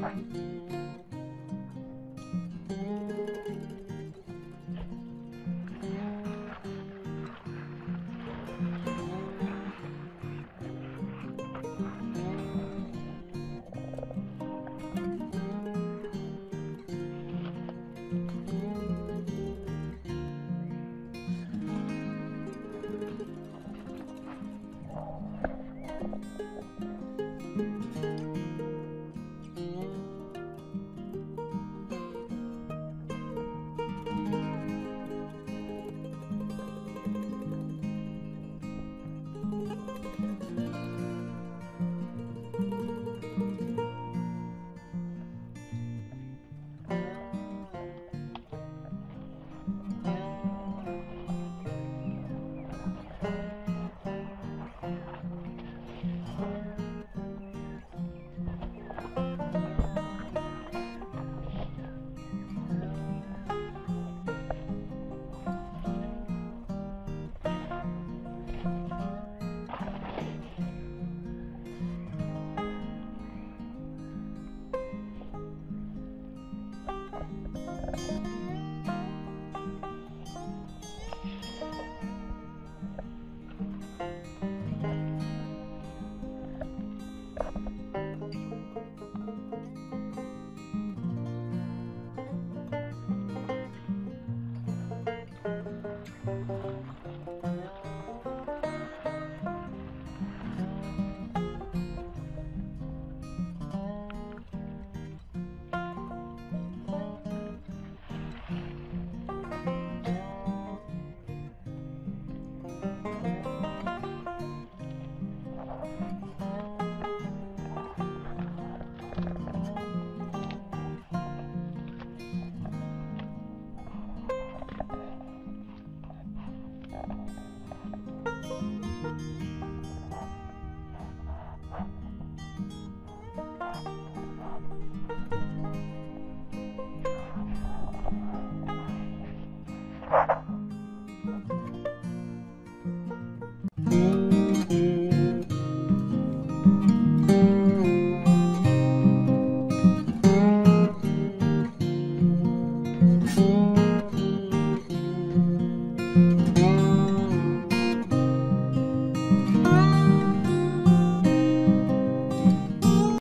Bye.